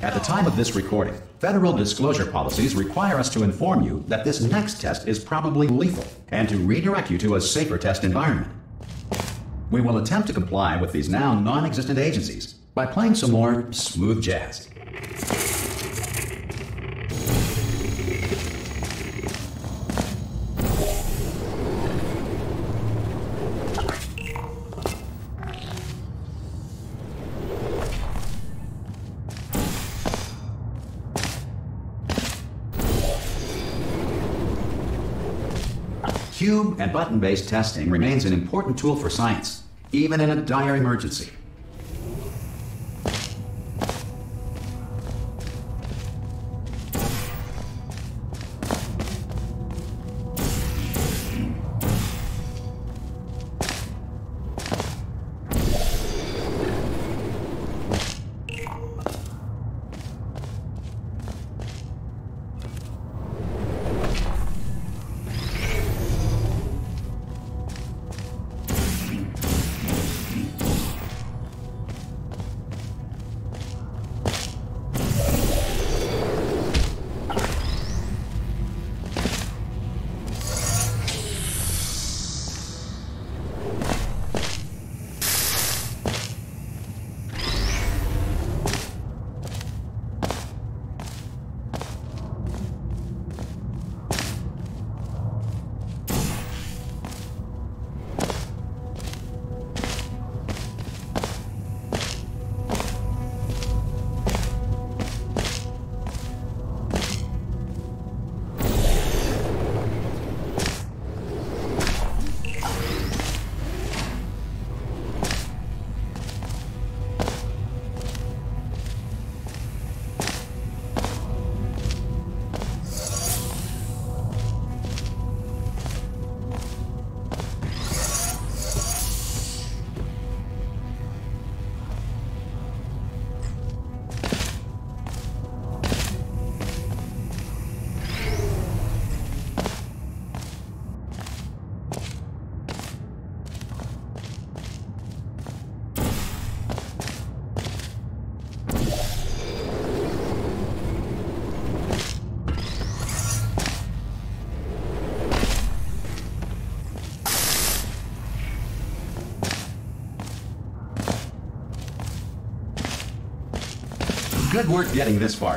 At the time of this recording, federal disclosure policies require us to inform you that this next test is probably lethal and to redirect you to a safer test environment. We will attempt to comply with these now non existent agencies by playing some more smooth jazz. Cube and button based testing remains an important tool for science, even in a dire emergency. Good work getting this far.